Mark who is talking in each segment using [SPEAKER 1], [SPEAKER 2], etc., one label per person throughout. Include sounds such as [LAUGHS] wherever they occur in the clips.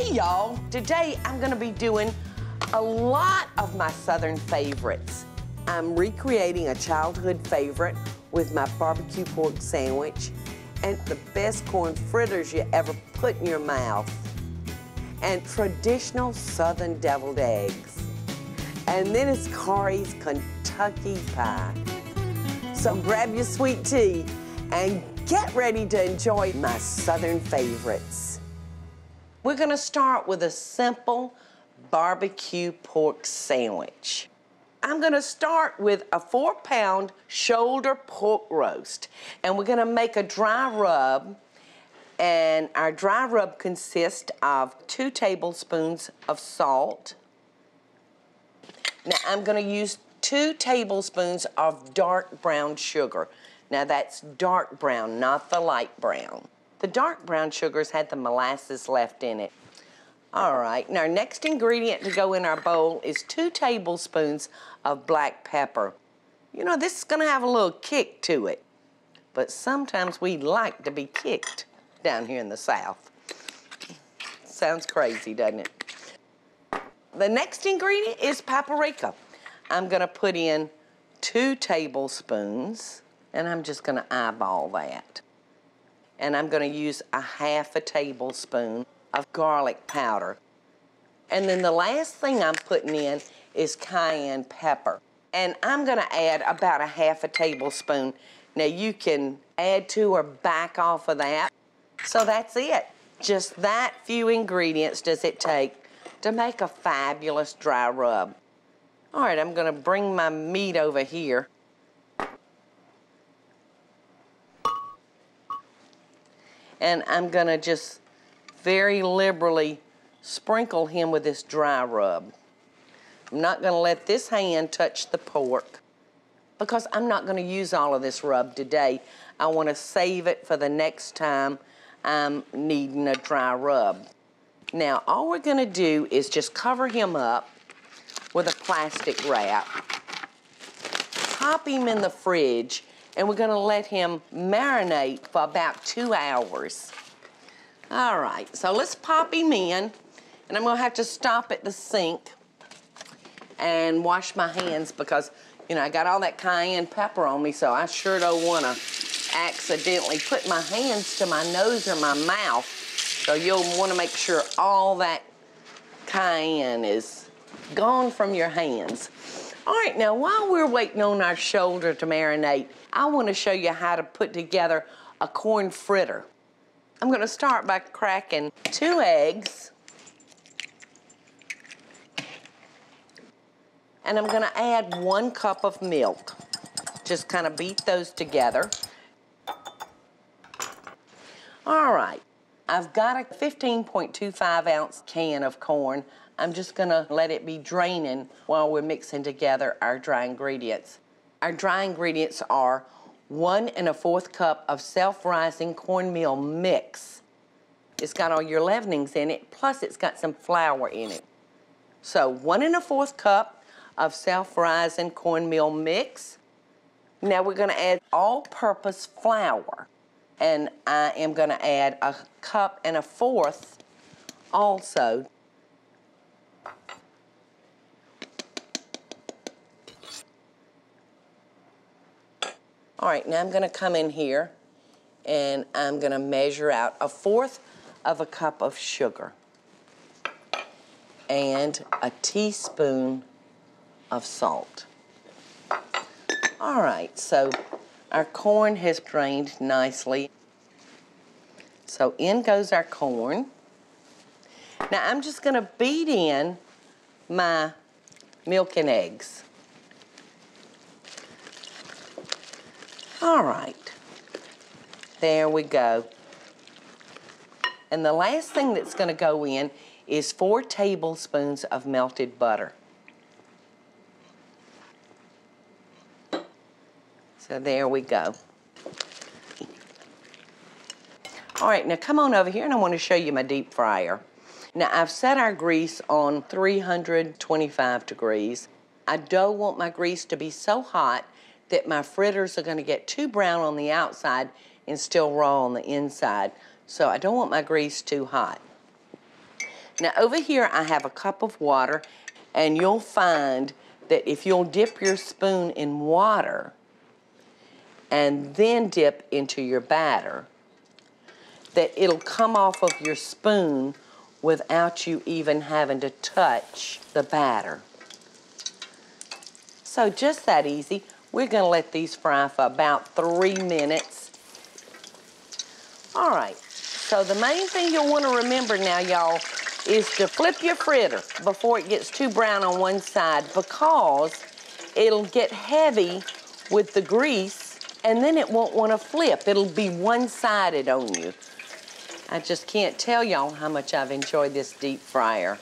[SPEAKER 1] Hey y'all, today I'm gonna be doing a lot of my Southern favorites. I'm recreating a childhood favorite with my barbecue pork sandwich and the best corn fritters you ever put in your mouth and traditional Southern deviled eggs. And then it's Corrie's Kentucky pie. So grab your sweet tea and get ready to enjoy my Southern favorites. We're gonna start with a simple barbecue pork sandwich. I'm gonna start with a four pound shoulder pork roast. And we're gonna make a dry rub. And our dry rub consists of two tablespoons of salt. Now I'm gonna use two tablespoons of dark brown sugar. Now that's dark brown, not the light brown. The dark brown sugars had the molasses left in it. All right, and our next ingredient to go in our bowl is two tablespoons of black pepper. You know, this is gonna have a little kick to it, but sometimes we like to be kicked down here in the South. Sounds crazy, doesn't it? The next ingredient is paprika. I'm gonna put in two tablespoons, and I'm just gonna eyeball that and I'm gonna use a half a tablespoon of garlic powder. And then the last thing I'm putting in is cayenne pepper. And I'm gonna add about a half a tablespoon. Now you can add to or back off of that. So that's it. Just that few ingredients does it take to make a fabulous dry rub. All right, I'm gonna bring my meat over here. And I'm gonna just very liberally sprinkle him with this dry rub. I'm not gonna let this hand touch the pork because I'm not gonna use all of this rub today. I wanna save it for the next time I'm needing a dry rub. Now, all we're gonna do is just cover him up with a plastic wrap, pop him in the fridge, and we're gonna let him marinate for about two hours. All right, so let's pop him in, and I'm gonna have to stop at the sink and wash my hands because, you know, I got all that cayenne pepper on me, so I sure don't wanna accidentally put my hands to my nose or my mouth. So you'll wanna make sure all that cayenne is gone from your hands. All right, now while we're waiting on our shoulder to marinate, I want to show you how to put together a corn fritter. I'm going to start by cracking two eggs. And I'm going to add one cup of milk. Just kind of beat those together. All right, I've got a 15.25 ounce can of corn. I'm just gonna let it be draining while we're mixing together our dry ingredients. Our dry ingredients are one and a fourth cup of self-rising cornmeal mix. It's got all your leavenings in it, plus it's got some flour in it. So one and a fourth cup of self-rising cornmeal mix. Now we're gonna add all-purpose flour. And I am gonna add a cup and a fourth also All right, now I'm gonna come in here and I'm gonna measure out a fourth of a cup of sugar and a teaspoon of salt. All right, so our corn has drained nicely. So in goes our corn. Now I'm just gonna beat in my milk and eggs. All right, there we go. And the last thing that's gonna go in is four tablespoons of melted butter. So there we go. All right, now come on over here and I wanna show you my deep fryer. Now I've set our grease on 325 degrees. I don't want my grease to be so hot that my fritters are gonna get too brown on the outside and still raw on the inside. So I don't want my grease too hot. Now over here I have a cup of water and you'll find that if you'll dip your spoon in water and then dip into your batter, that it'll come off of your spoon without you even having to touch the batter. So just that easy. We're gonna let these fry for about three minutes. All right, so the main thing you'll wanna remember now, y'all, is to flip your fritter before it gets too brown on one side because it'll get heavy with the grease and then it won't want to flip. It'll be one-sided on you. I just can't tell y'all how much I've enjoyed this deep fryer.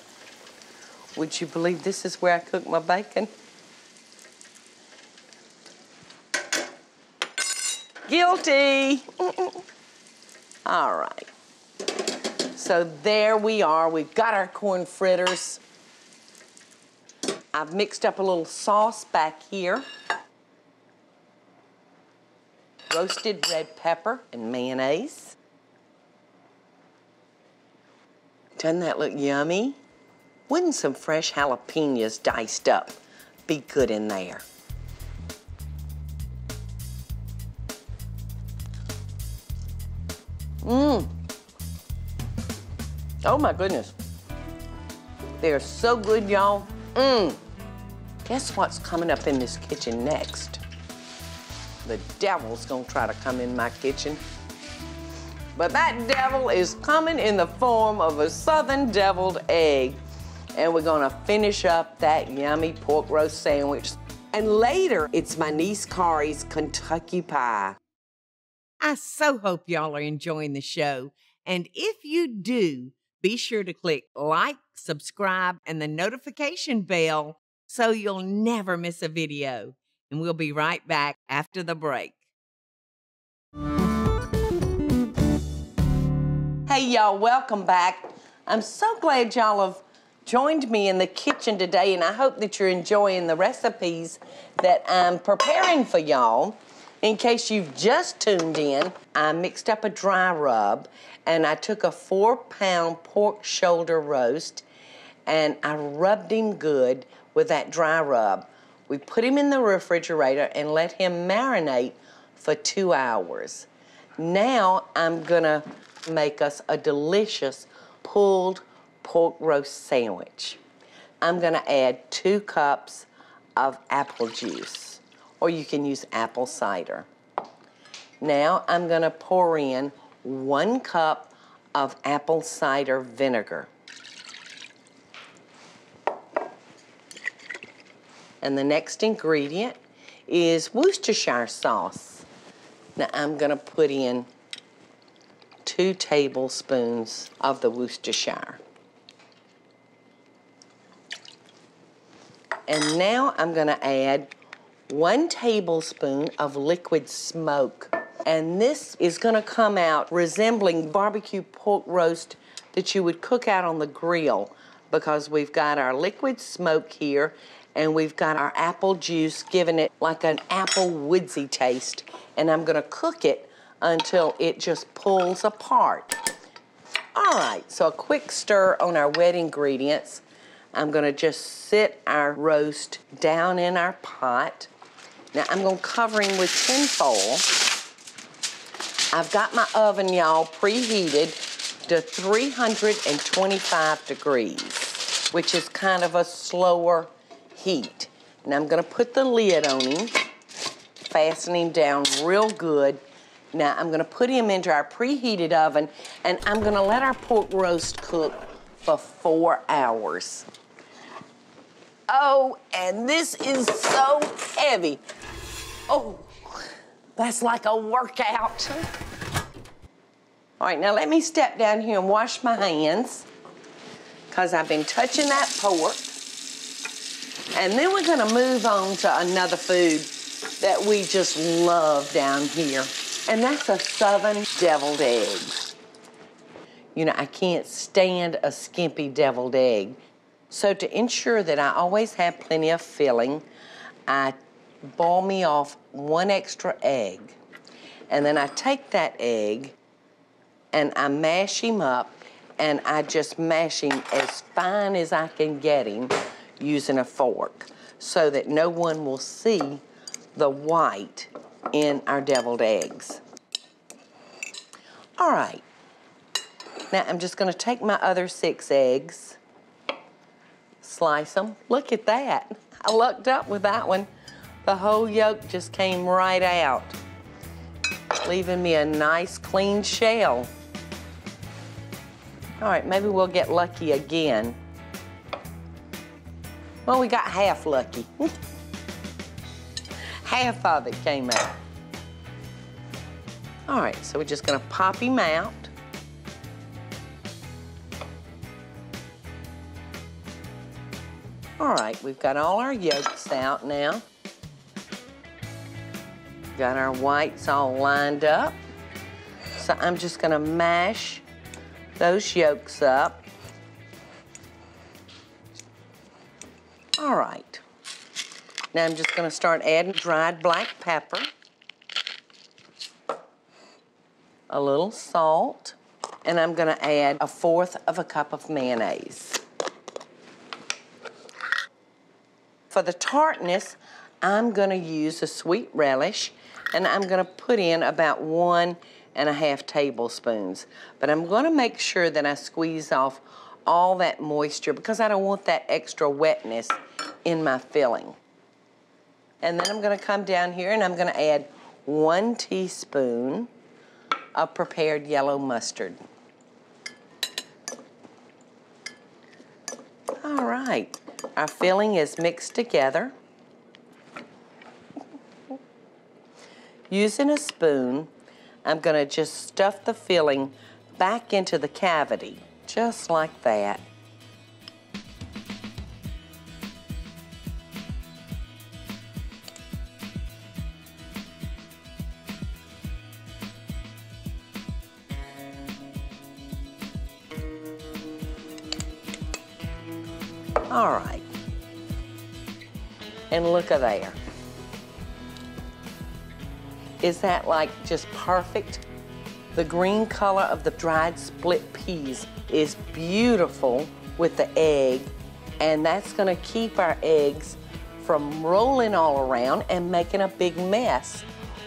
[SPEAKER 1] Would you believe this is where I cook my bacon? Guilty. All right. So there we are. We've got our corn fritters. I've mixed up a little sauce back here. Roasted red pepper and mayonnaise. Doesn't that look yummy? Wouldn't some fresh jalapenos diced up be good in there? Mmm. Oh my goodness. They're so good, y'all. Mmm. Guess what's coming up in this kitchen next? The devil's gonna try to come in my kitchen. But that devil is coming in the form of a southern deviled egg. And we're gonna finish up that yummy pork roast sandwich. And later, it's my niece Corrie's Kentucky pie.
[SPEAKER 2] I so hope y'all are enjoying the show. And if you do, be sure to click like, subscribe, and the notification bell so you'll never miss a video. And we'll be right back after the break.
[SPEAKER 1] Hey, y'all, welcome back. I'm so glad y'all have joined me in the kitchen today, and I hope that you're enjoying the recipes that I'm preparing for y'all. In case you've just tuned in, I mixed up a dry rub and I took a four pound pork shoulder roast and I rubbed him good with that dry rub. We put him in the refrigerator and let him marinate for two hours. Now I'm gonna make us a delicious pulled pork roast sandwich. I'm gonna add two cups of apple juice or you can use apple cider. Now I'm gonna pour in one cup of apple cider vinegar. And the next ingredient is Worcestershire sauce. Now I'm gonna put in two tablespoons of the Worcestershire. And now I'm gonna add one tablespoon of liquid smoke. And this is gonna come out resembling barbecue pork roast that you would cook out on the grill because we've got our liquid smoke here and we've got our apple juice giving it like an apple woodsy taste. And I'm gonna cook it until it just pulls apart. All right, so a quick stir on our wet ingredients. I'm gonna just sit our roast down in our pot. Now I'm gonna cover him with tin foil. I've got my oven, y'all, preheated to 325 degrees, which is kind of a slower heat. Now I'm gonna put the lid on him, fastening down real good. Now I'm gonna put him into our preheated oven and I'm gonna let our pork roast cook for four hours. Oh, and this is so heavy. Oh, that's like a workout. All right, now let me step down here and wash my hands because I've been touching that pork. And then we're gonna move on to another food that we just love down here. And that's a southern deviled egg. You know, I can't stand a skimpy deviled egg. So to ensure that I always have plenty of filling, I boil me off one extra egg. And then I take that egg and I mash him up and I just mash him as fine as I can get him using a fork so that no one will see the white in our deviled eggs. All right. Now I'm just gonna take my other six eggs, slice them. Look at that. I lucked up with that one. The whole yolk just came right out, leaving me a nice clean shell. All right, maybe we'll get lucky again. Well, we got half lucky. [LAUGHS] half of it came out. All right, so we're just gonna pop him out. All right, we've got all our yolks out now. Got our whites all lined up. So I'm just gonna mash those yolks up. All right. Now I'm just gonna start adding dried black pepper, a little salt, and I'm gonna add a fourth of a cup of mayonnaise. For the tartness, I'm gonna use a sweet relish and I'm gonna put in about one and a half tablespoons. But I'm gonna make sure that I squeeze off all that moisture because I don't want that extra wetness in my filling. And then I'm gonna come down here and I'm gonna add one teaspoon of prepared yellow mustard. All right, our filling is mixed together. Using a spoon, I'm gonna just stuff the filling back into the cavity, just like that. All right. And look at there. Is that like just perfect? The green color of the dried split peas is beautiful with the egg, and that's gonna keep our eggs from rolling all around and making a big mess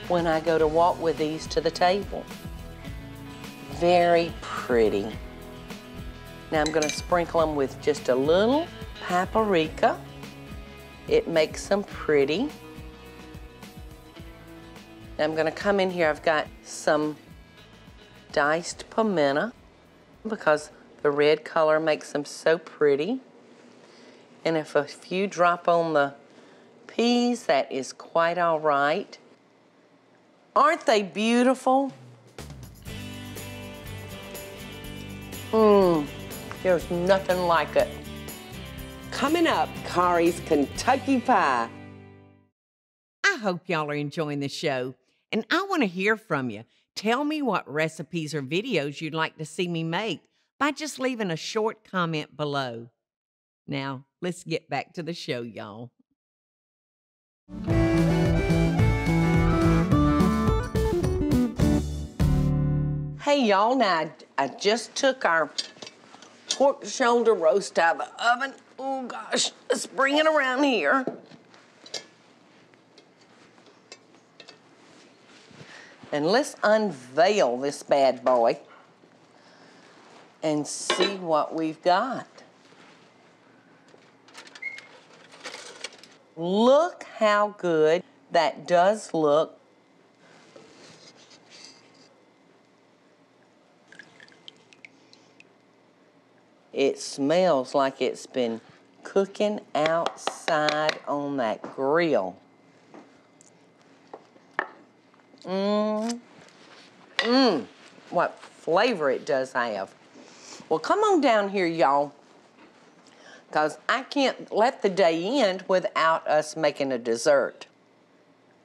[SPEAKER 1] when I go to walk with these to the table. Very pretty. Now I'm gonna sprinkle them with just a little paprika. It makes them pretty. I'm gonna come in here, I've got some diced pimento because the red color makes them so pretty. And if a few drop on the peas, that is quite all right. Aren't they beautiful? Mmm, there's nothing like it. Coming up, Corrie's Kentucky Pie.
[SPEAKER 2] I hope y'all are enjoying the show. And I want to hear from you. Tell me what recipes or videos you'd like to see me make by just leaving a short comment below. Now, let's get back to the show, y'all.
[SPEAKER 1] Hey, y'all, now I, just took our pork shoulder roast out of the oven. Oh, gosh, let's bring it around here. And let's unveil this bad boy and see what we've got. Look how good that does look. It smells like it's been cooking outside on that grill. Mmm. Mmm. What flavor it does have. Well, come on down here, y'all. Because I can't let the day end without us making a dessert.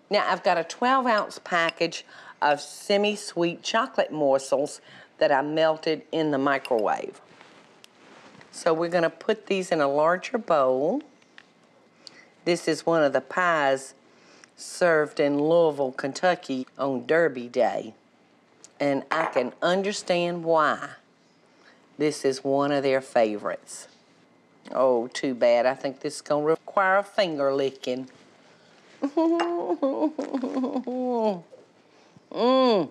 [SPEAKER 1] Now, I've got a 12 ounce package of semi-sweet chocolate morsels that I melted in the microwave. So we're gonna put these in a larger bowl. This is one of the pies served in Louisville, Kentucky on Derby Day. And I can understand why. This is one of their favorites. Oh, too bad. I think this is going to require a finger licking. Mmm.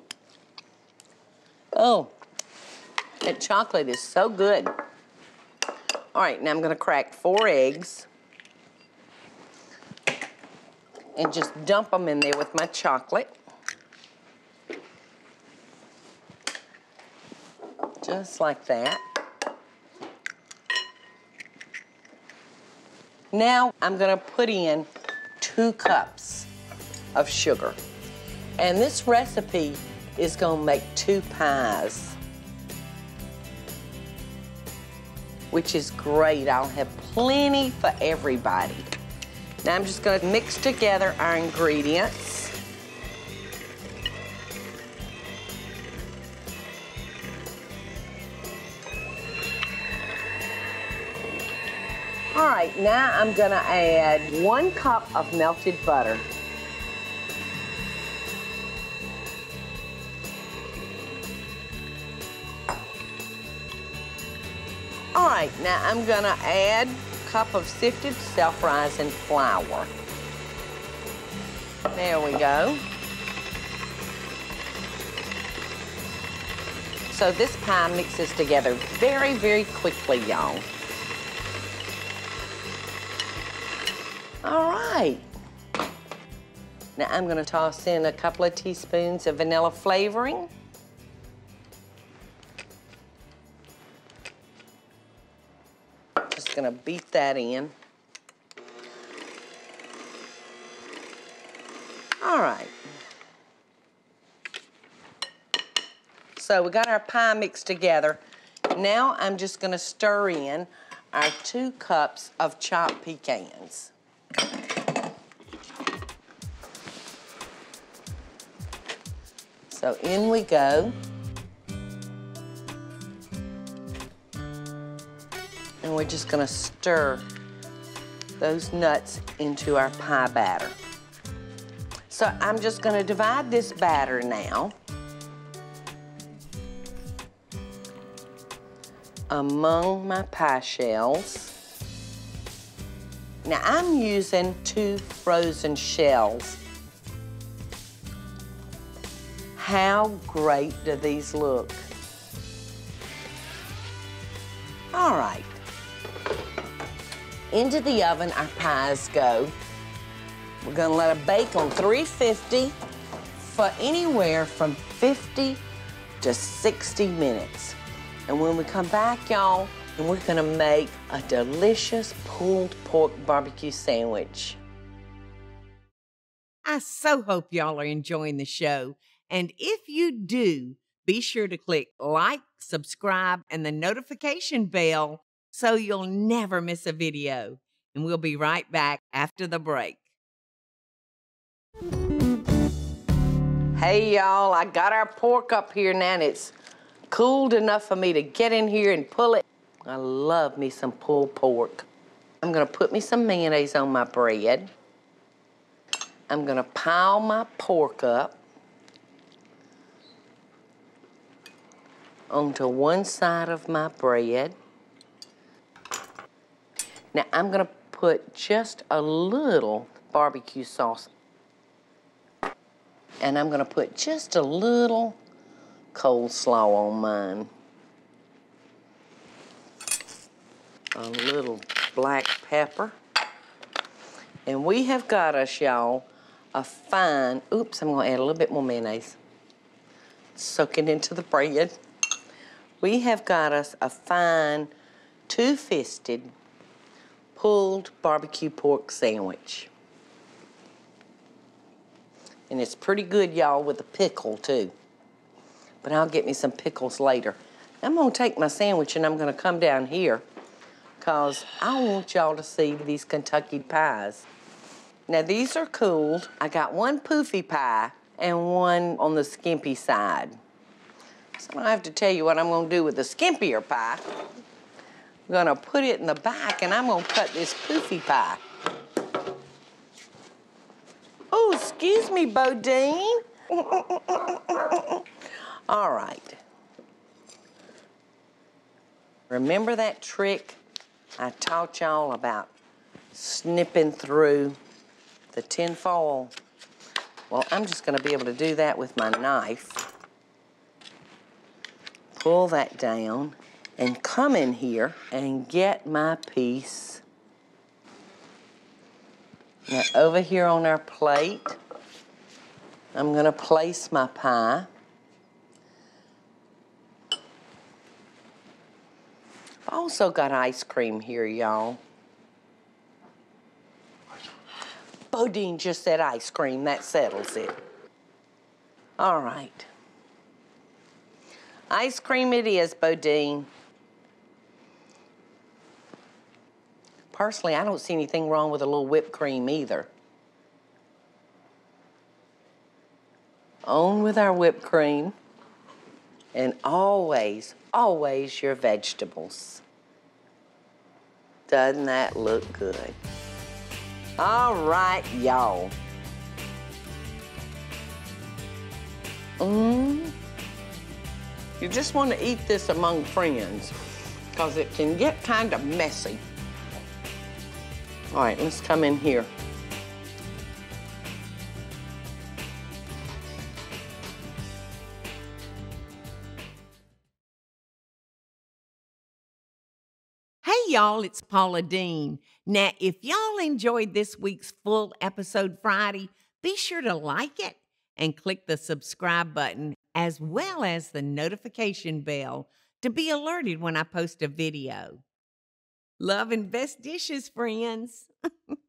[SPEAKER 1] [LAUGHS] Oh, that chocolate is so good. All right, now I'm gonna crack four eggs and just dump them in there with my chocolate. Just like that. Now I'm gonna put in two cups of sugar. And this recipe is gonna make two pies, which is great. I'll have plenty for everybody. Now I'm just gonna mix together our ingredients. All right, now I'm gonna add one cup of melted butter. All right, now I'm gonna add cup of sifted self-rising flour. There we go. So this pie mixes together very, very quickly, y'all. All right. Now I'm gonna toss in a couple of teaspoons of vanilla flavoring. Gonna beat that in. All right. So we got our pie mixed together. Now I'm just gonna stir in our two cups of chopped pecans. So in we go. We're just gonna stir those nuts into our pie batter. So I'm just gonna divide this batter now among my pie shells. Now I'm using two frozen shells. How great do these look? Into the oven our pies go. We're gonna let it bake on 350 for anywhere from 50 to 60 minutes. And when we come back, y'all, and we're gonna make a delicious pulled pork barbecue sandwich.
[SPEAKER 2] I so hope y'all are enjoying the show. And if you do, be sure to click like, subscribe, and the notification bell so you'll never miss a video. And we'll be right back after the break.
[SPEAKER 1] Hey y'all, I got our pork up here now and it's cooled enough for me to get in here and pull it. I love me some pulled pork. I'm gonna put me some mayonnaise on my bread. I'm gonna pile my pork up onto one side of my bread. Now I'm gonna put just a little barbecue sauce and I'm gonna put just a little coleslaw on mine. A little black pepper. And we have got us, y'all, a fine, oops, I'm gonna add a little bit more mayonnaise. Soak it into the bread. We have got us a fine, two-fisted, pulled barbecue pork sandwich. And it's pretty good, y'all, with a pickle, too. But I'll get me some pickles later. I'm gonna take my sandwich and I'm gonna come down here because I want y'all to see these Kentucky pies. Now, these are cooled. I got one poofy pie and one on the skimpy side. So I have to tell you what I'm gonna do with the skimpier pie. I'm gonna put it in the back and I'm gonna cut this poofy pie. Oh, excuse me, Bodine. [LAUGHS] All right. Remember that trick I taught y'all about snipping through the tin foil? Well, I'm just gonna be able to do that with my knife. Pull that down and come in here and get my piece. Now over here on our plate, I'm gonna place my pie. I've Also got ice cream here, y'all. Bodine just said ice cream, that settles it. All right. Ice cream it is, Bodine. Personally, I don't see anything wrong with a little whipped cream either. On with our whipped cream. And always, always your vegetables. Doesn't that look good? All right, y'all. Mmm. You just want to eat this among friends because it can get kind of messy. All right, let's come in here.
[SPEAKER 2] Hey, y'all, it's Paula Deen. Now, if y'all enjoyed this week's full episode Friday, be sure to like it and click the subscribe button as well as the notification bell to be alerted when I post a video. Love and best dishes, friends. [LAUGHS]